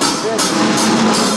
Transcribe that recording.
かって。